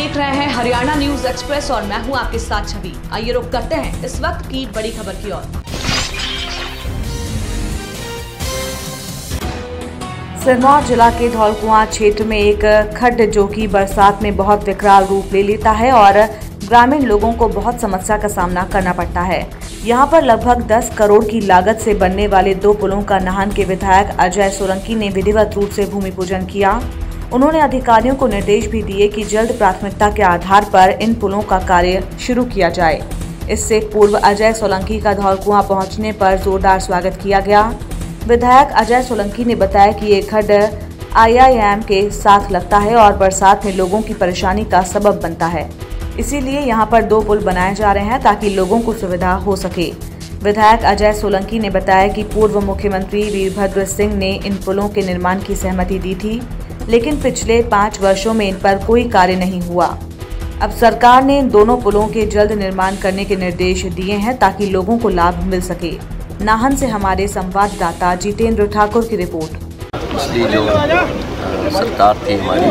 Haryana news express और मैं हूँ आपके साथ छवि। आइए रुक करते हैं इस वक्त की बड़ी खबर की ओर। सिरमौर जिला के धौलकुआ क्षेत्र में एक खड्ड जो कि बरसात में बहुत विकराल रूप ले लेता है और ग्रामीण लोगों को बहुत समस्या का सामना करना पड़ता है। यहाँ पर लगभग 10 करोड़ की लागत से बनने वाले दो पुलों का नाहन के विधायक अजय सोलंकी ने विधिवत रूप से भूमि पूजन किया। उन्होंने अधिकारियों को निर्देश भी दिए कि जल्द प्राथमिकता के आधार पर इन पुलों का कार्य शुरू किया जाए। इससे पूर्व अजय सोलंकी का धौलकुआं पहुँचने पर जोरदार स्वागत किया गया। विधायक अजय सोलंकी ने बताया कि ये खड्ड आईआईएम के साथ लगता है और बरसात में लोगों की परेशानी का सबब बनता है। इसीलिए यहाँ पर दो पुल बनाए जा रहे हैं ताकि लोगों को सुविधा हो सके। विधायक अजय सोलंकी ने बताया कि पूर्व मुख्यमंत्री वीरभद्र सिंह ने इन पुलों के निर्माण की सहमति दी थी। लेकिन पिछले पाँच वर्षों में इन पर कोई कार्य नहीं हुआ। अब सरकार ने इन दोनों पुलों के जल्द निर्माण करने के निर्देश दिए हैं ताकि लोगों को लाभ मिल सके। नाहन से हमारे संवाददाता जितेंद्र ठाकुर की रिपोर्ट। पिछली जो सरकार थी हमारी,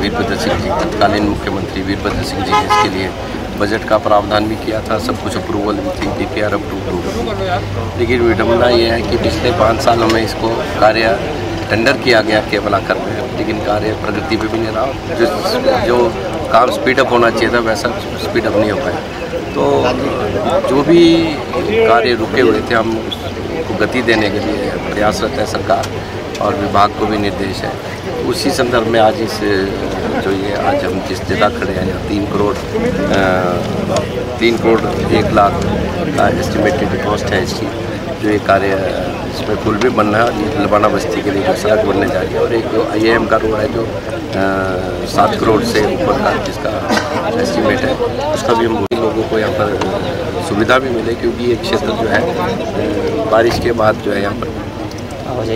वीरभद्र सिंह जी, तत्कालीन मुख्यमंत्री वीरभद्र सिंह जी ने इसके लिए बजट का प्रावधान भी किया था, सब कुछ अप्रूवल भी थी डी पी आर अप्रूव लेकिन विडम्बना ये है कि पिछले पाँच सालों में इसको कार्य टेंडर किया गया केवल आकर में, लेकिन कार्य प्रगति पे भी नहीं रहा। जिस, जो काम स्पीड अप होना चाहिए था, वैसा स्पीड अप नहीं हो पाया। तो जो भी कार्य रुके हुए थे, हम उसको गति देने के लिए प्रयासरत है सरकार और विभाग को भी निर्देश है। उसी संदर्भ में आज इस, जो ये, आज हम जिस जगह खड़े हैं, यहाँ तीन करोड़ तीन करोड़ एक लाख का एस्टिमेटेड कॉस्ट है इसकी। जो ये कार्य इसमें पुल भी बनना है और ये लबाना बस्ती के लिए जो सड़क बनने जा रही है और एक जो आईएम का रोड है जो सात करोड़ से ऊपर का जिसका एस्टिमेट है, उसका भी हम लोगों को यहाँ पर सुविधा भी मिले क्योंकि ये क्षेत्र जो है बारिश के बाद जो है यहाँ पर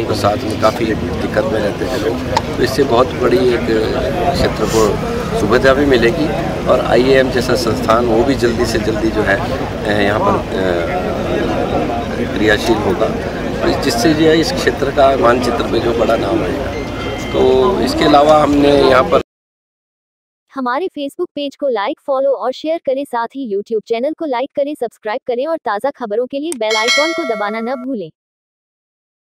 तो साथ में काफ़ी दिक्कत में रहते हैं लोग। तो इससे बहुत बड़ी एक क्षेत्र को सुविधा भी मिलेगी और आईएएम जैसा संस्थान, वो भी जल्दी से जल्दी जो है यहाँ पर क्रियाशील होगा। और जिससे जो है इस क्षेत्र का मानचित्र में जो बड़ा नाम है तो इसके अलावा हमने यहाँ पर हमारे फेसबुक पेज को लाइक फॉलो और शेयर करें। साथ ही यूट्यूब चैनल को लाइक करें सब्सक्राइब करें और ताज़ा खबरों के लिए बेल आइकॉन को दबाना न भूलें।